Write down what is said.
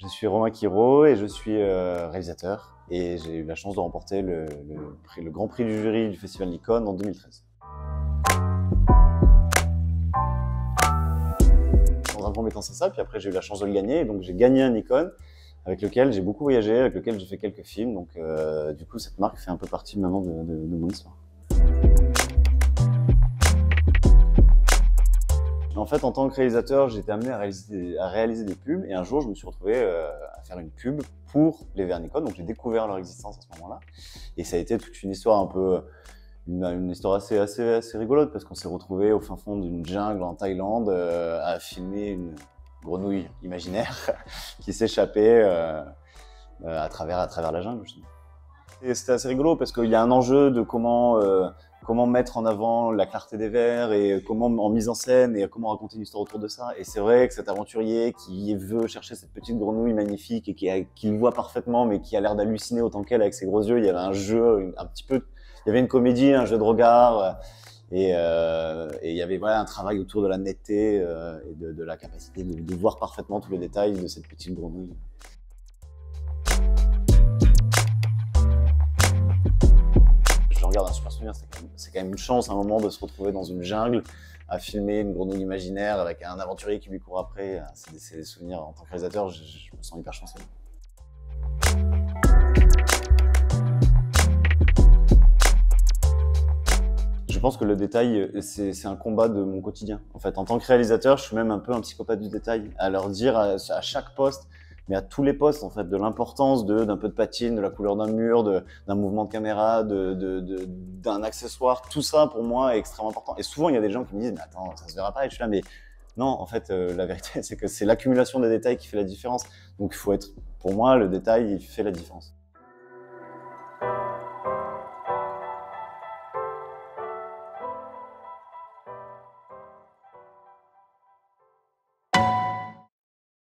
Je suis Romain Quiro et je suis euh, réalisateur. Et j'ai eu la chance de remporter le, le prix- le grand prix du jury du Festival Nikon en 2013. Dans un premier temps, c'est ça. Puis après, j'ai eu la chance de le gagner. Donc, j'ai gagné un Nikon avec lequel j'ai beaucoup voyagé, avec lequel j'ai fait quelques films. Donc, euh, du coup, cette marque fait un peu partie maintenant de, de, de mon histoire. Fait, en tant que réalisateur, été amené à réaliser, des, pubs. Et un jour, je me suis retrouvé euh, à faire une pub pour les Nikon. Donc, j'ai découvert leur existence à ce moment-là. Et ça a été toute une histoire un peu, une, une histoire assez, assez, assez rigolote parce qu'on s'est retrouvé au fin fond d'une jungle en Thaïlande euh, à filmer une grenouille imaginaire qui s'échappait euh, euh, à travers, à travers la jungle. Et c'était assez rigolo parce qu'il y a un enjeu de comment, euh, comment mettre en avant la clarté des verres et comment en mise en scène et comment raconter une histoire autour de ça. Et c'est vrai que cet aventurier qui veut chercher cette petite grenouille magnifique et qui, a- voit parfaitement mais qui a l'air d'halluciner autant qu'elle avec ses gros yeux, il y avait un jeu, un petit peu, il y avait une comédie, un jeu de regard. euh, Et, euh, et il y avait voilà, un travail autour de la netteté euh, et de, la capacité de voir parfaitement tous les détails de cette petite grenouille. Je regarde un super souvenir, c'est quand, quand même une chance à un moment de se retrouver dans une jungle à filmer une grenouille imaginaire avec un aventurier qui lui court après. C'est des, c'est des souvenirs en tant que réalisateur, je, me sens hyper chanceux. Je pense que le détail, euh, c'est un combat de mon quotidien. En fait, en tant que réalisateur, je suis même un peu un psychopathe du détail, à leur dire à chaque poste, mais à tous les postes, en fait, de l'importance d'un peu de patine, de la couleur d'un mur, d'un mouvement de caméra, d'un accessoire. Tout ça, pour moi, est extrêmement important. Et souvent, il y a des gens qui me disent, mais attends, ça se verra pas. Et je suis là, mais non, en fait, euh, la vérité, c'est que c'est l'accumulation des détails qui fait la différence. Donc, il faut être, pour moi, le détail, il fait la différence.